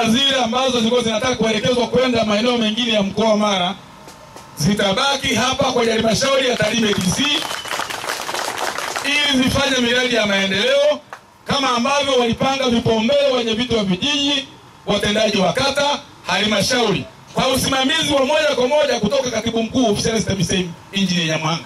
fedha zile ambazo zilikuwa zinataka kuelekezwa kwenda maeneo mengine ya mkoa wa Mara zitabaki hapa kwenye halmashauri ya Tarime DC ili zifanye miradi ya maendeleo kama ambavyo walipanga vipaumbele wenye vitu wa vijiji, watendaji wa kata, halmashauri kwa usimamizi wa moja kwa moja kutoka katibu mkuu ofisi ya TAMISEMI Injinia Nyamwanga.